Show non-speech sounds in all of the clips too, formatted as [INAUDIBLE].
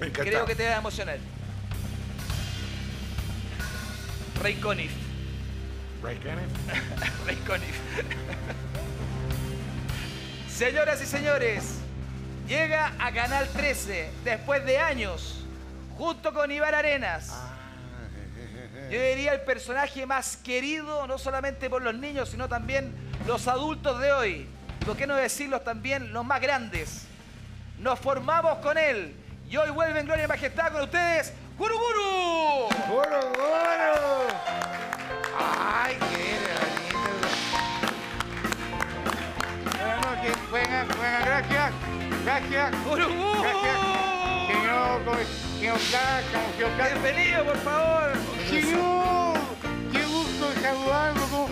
Creo que te va a emocionar. Rey Conniff. Ray Kenneth. [LAUGHS] Rey Conniff. Señoras y señores, llega a Canal 13 después de años, junto con Ibar Arenas. Yo diría el personaje más querido, no solamente por los niños, sino también los adultos de hoy. Por qué no decirlos también los más grandes. Nos formamos con él y hoy vuelve en gloria y majestad con ustedes, Guru Guru. ¡Goro, goro! ¡Ay, qué Bueno, que buena, buena, gracias. Gracias. Guru Guru. Señor, señor Caca. Bienvenido, por favor. Señor, qué gusto saludarlo.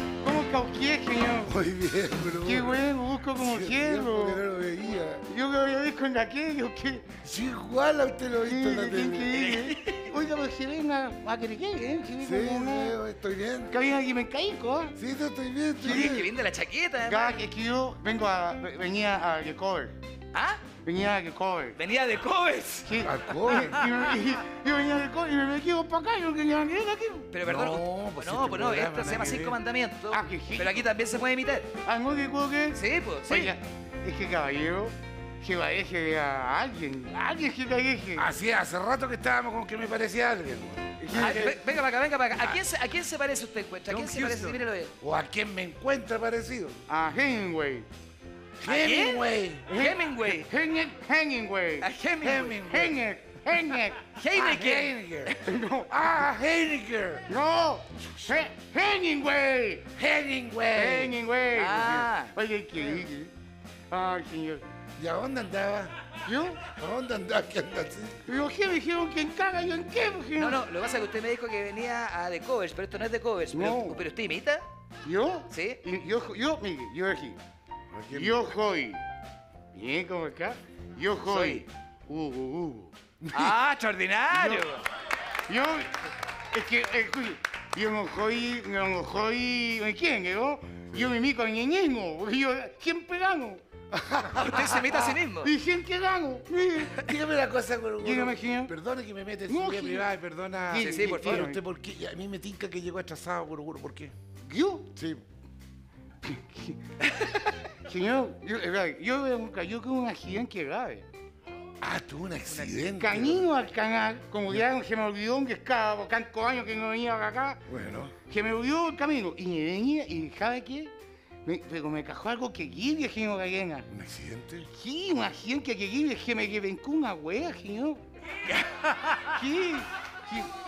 ¿Cómo, cómo está usted, señor? Muy bien, bro. Qué bueno, busco como tiempo que no lo veía. Yo lo había visto en aquello que... Sí, igual a usted lo he visto en la Qué tele. Oiga, pues se ve una... Ah, que ¿eh? Se ve Sí, como una... estoy bien. Que había alguien me caigo, ¿eh? Sí, no, estoy bien, estoy qué bien. linda la chaqueta. ¿eh? Ya, es que yo vengo a... Venía a recover. ¿Ah? Venía a recover. Venía de Cobes. Sí. ¿A cover? [LAUGHS] Y, me- y- yo venía a recover y me metí para acá y no quería venir aquí. Pero perdón, No, pues no, este pues no, programa esto se nada llama que Cinco ver. Mandamientos. Ah, que sí. Pero aquí también se puede imitar. Ah, no recuerdo que... Sí, pues, sí. Oiga, es que caballero se parece a alguien. A alguien se parece. Así, hace rato que estábamos con que me parecía alguien. Ah, ve- venga para acá, venga para acá. ¿A quién, se, ¿A quién se parece usted, encuentra? ¿A quién se parece? Houston. Mírelo bien. O a quien me encuentra parecido. A Hemingway. ¿A quién? Hemingway. Hemingway. Hemingway. Hemingway. Hemingway. [LAUGHS] Hemingway. Heineken. Heidegger. No. [LAUGHS] Ah, Heidegger. No. He- Hemingway. Hemingway. Hemingway. Ah. Oye, ¿qué? Ay, señor. ¿Y a dónde andaba? ¿Yo? ¿A dónde andaba? ¿Qué anda así? ¿Pero qué me dijeron que en caga yo en qué? No, no, lo que pasa es que usted me dijo que venía a The Covers, pero esto no es The Covers. Pero, No. pero usted imita. ¿Yo? Sí. Yo, yo, mire, yo aquí. ¿A quién? Yo soy. Bien, ¿cómo acá? Yo soy. Soy. Hugo, Hugo. ¡Ah, extraordinario! Yo. Es que. escuche, yo no soy. No soy. ¿Me entiende, no? Yo me mico a porque Yo siempre gano. Usted se imita a sí mismo. Y siempre gano. Dígame una cosa, Guru. Dígame, señor. Perdone que me mete en No, su vida privada y perdona. Sí, sí, por favor. usted, ¿por qué? A mí me tinca que llegó atrasado, Guru, Guru, ¿por qué? Yo. Sí. [LAUGHS] Señor, yo, yo cayó con un accidente grave. Ah, tuvo un accidente. Camino al canal, como ya se me olvidó un escabo, tantos años que no venía para acá. Bueno. Se me olvidó el camino y me venía y ¿sabe qué? Me- pero me cajó algo que guille, señor Gallena. ¿Un accidente? Sí, un accidente que guille, que me con una wea, señor. [LAUGHS] Sí,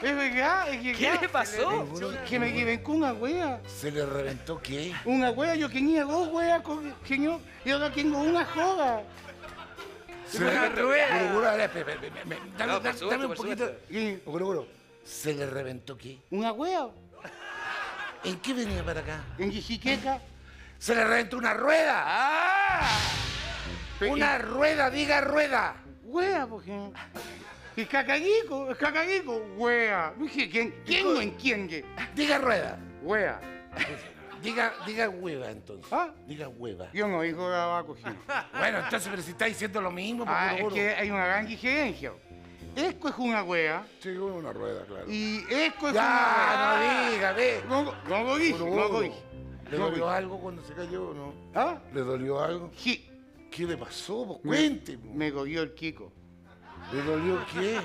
es verdad, es verdad. ¿Qué le pasó? Que me lleven con una wea. ¿Se le reventó qué? Una wea, yo tenía dos weas, con- señor, y ahora tengo una joda. Se Una rueda. Dame, un poquito. ¿Se le reventó qué? Una wea, ¿En qué venía para acá? en bicicleta. ¡Se le reventó una rueda! ¡Ah! ¡Una rueda! ¡Diga rueda! Wea, por Y cacaguico, cacaguico, wea. Dije, ¿Quién, quién no entiende? ¡Diga rueda! Wea. Diga, diga hueva entonces. ¿Ah? Diga hueva. Yo no digo de abajo. [LAUGHS] Bueno, entonces, pero si está diciendo lo mismo, pues, Ah, es que hay una gran diferencia. Esto es una wea Sí, una rueda, claro. y esto es Ya, una no diga, ve. No, no lo dije, no lo dije. ¿Le No, dolió algo cuando se cayó o no? ¿Ah? ¿Le dolió algo? Sí. ¿Qué le pasó? Pues Me- cuente. Me dolió el Kiko. ¿Le dolió qué?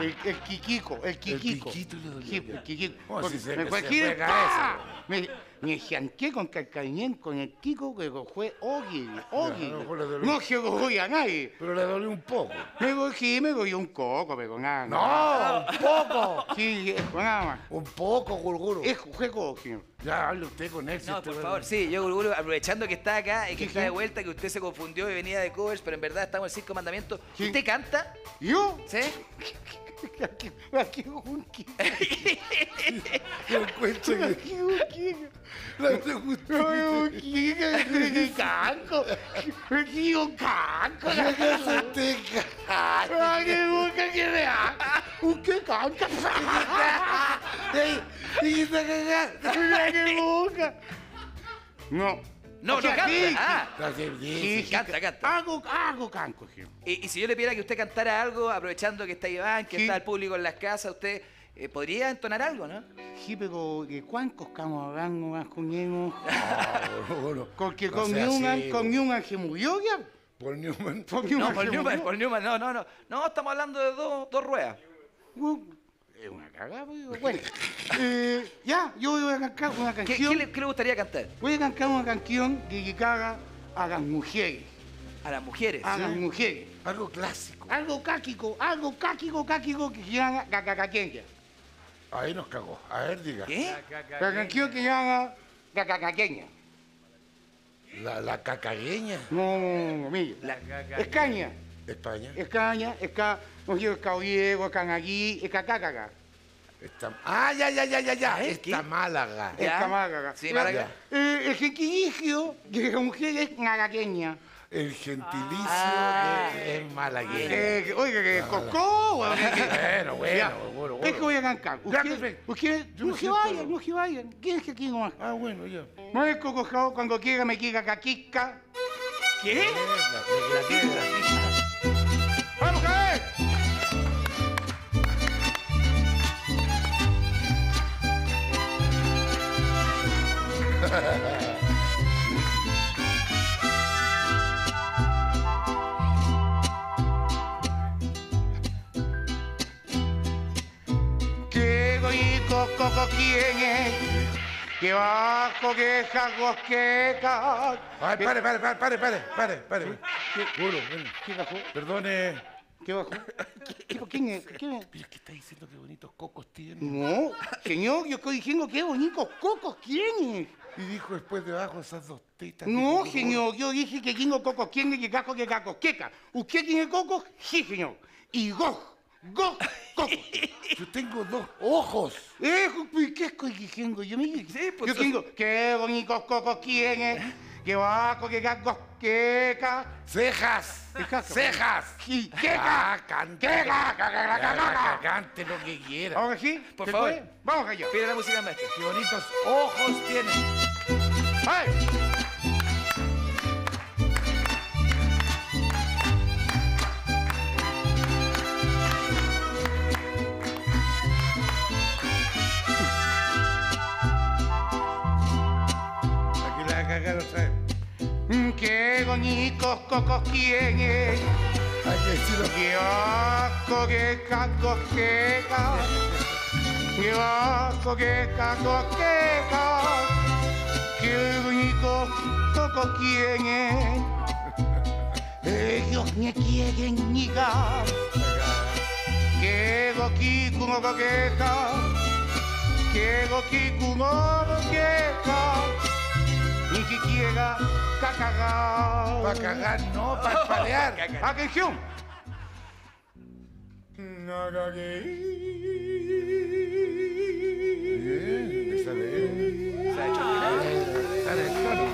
El, el Kikiko, el Kikiko. Kikito le dolió, el Kikiko. Oh, si se- me se fue fue aquí, cabeza, ¡pa! Me, me janqué con Calcañén, con el Kiko, que fue no, pues le dolió. No se voy a nadie. Pero le dolió un poco. Me sí, me dolió un coco, pero nada. ¡No! ¡Un poco! Sí, eso, nada más. Un poco, Gurguru. Es juego, señor. Ya hable usted con él. si No, por favor, sí, yo Guruguru, aprovechando que está acá y que Sí, está sí. de vuelta, que usted se confundió y venía de covers, pero en verdad estamos en Cinco Mandamientos. Sí. ¿Usted canta? ¿Yo? ¿Sí? [LAUGHS] Aquí, aquí un Kiko. Yo encuentro que Aquí un Kiko. la pregunta. Ay, un Kiko, que canco. Aquí un canco. Usted ca- Ay, qué busca que me haga. Un que canca. Ey, que. No, No, canta. sí, Ah. Sí, canta, canta. Hago, hago canco. Y, y si yo le pidiera que usted cantara algo, aprovechando que está Iván, que Sí. está el público en las casas, usted eh, podría entonar algo, ¿no? Sí, pero ¿de cuántos estamos hablando más? [LAUGHS] Ah, bueno. Porque con Newman, con Newman se murió ya. Paul Newman. Con No, Newman se Newman, murió. Paul Newman, no, no, no. No, estamos hablando de dos, dos ruedas. Uh, Es una cagada, pues. Bueno, eh, ya, yo voy a cantar una ¿Qué, canción. qué le, qué le gustaría cantar? Voy a cantar una canción dedicada a las mujeres. A las mujeres. A las mujeres. Algo clásico. Algo cáquico, algo cáquico, cáquico que se llama cacacaqueña. Ahí nos cagó. A ver, diga. ¿Qué? La canción que se llama cacacaqueña. La, la cacagueña. No, no, no, mire. Es caña. España. Es caña, es ca... No quiero es caollego, es canallí, es cacacaca. Está... Ah, ya, ya, ya, ya, ya. ¿Eh? Esta ¿Qué? Málaga. Es Ya. camágaga. Sí, La- Málaga. Eh, el gentilicio de la mujer es nagaqueña. El gentilicio Ah. de es malagueño. Eh, oiga, que cocó. Bueno, bueno, bueno, Es que voy a cantar. Usted, usted, no se siento- vayan, no se vayan. Quédense aquí nomás. Ah, bueno, ya. No es cocojao cuando quiera me quiera caquica. ¿Qué? La- la- coco quién es, que jagos que ca. Ay, pare, pare, pare, pare, pare, pare, pare. Ven. ¿Qué bajó? Perdone. ¿Qué bajó? ¿Qué, ¿Quién es? ¿Quién es? Pero es que está diciendo que bonitos cocos tiene. No, señor, yo estoy diciendo que bonitos cocos tiene. Y dijo después debajo esas dos tetas. No, dijo, señor, yo dije que tengo cocos tiene que caco que caco queca. ¿Usted tiene cocos? Sí, señor. Y goj, goj, cocos. [LAUGHS] Yo tengo dos ojos. Eh, ¿qué estoy diciendo? Yo, mire, Sí, pues, yo tengo que bonitos cocos tiene, que bajo que caco queca. Cejas. Cejas. Queca. cante. Lo que quiera. Ahora sí, Por ¿se favor. Vamos allá. Pide la música maestra. Qué bonitos ojos tiene. ¡Ay! Mm, Qué bonitos cocos tiene, Hay que decirlo. que asco que caco queca, que asco que caco queca, qué bonitos cocos tiene, ellos me quieren nigar, que gokiku no queja, que no queja, ni siquiera cacagar. Para cagar, no, para palear. [LAUGHS] Atención. Bien, esa bien. Se ha hecho. Está en el tono.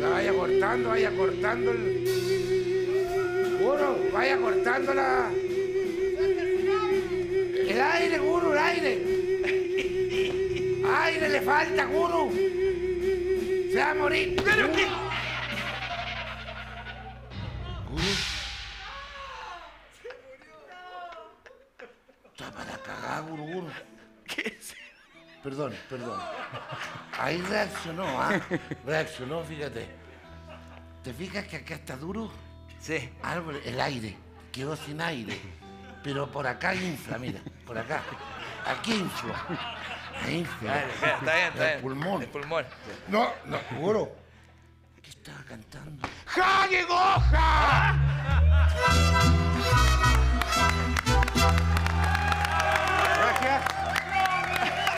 La vaya cortando, vaya cortando el. Guru, vaya cortando la. El aire, Guru, el aire. [LAUGHS] Aire le falta, Guru. Se va a morir. Pero qué. Guru. Está para cagar, Guru, Guru. Perdón, perdón. Ahí reaccionó, ¿ah? Reaccionó, fíjate. ¿Te fijas que acá está duro? Sí. Algo, el aire. Quedó sin aire pero por acá infla, mira, por acá. Aquí infla. Ahí infla. Vale, está bien, está bien. El pulmón. El pulmón. No, no, seguro ¿Qué estaba cantando? ¡Jale Goja! Gracias.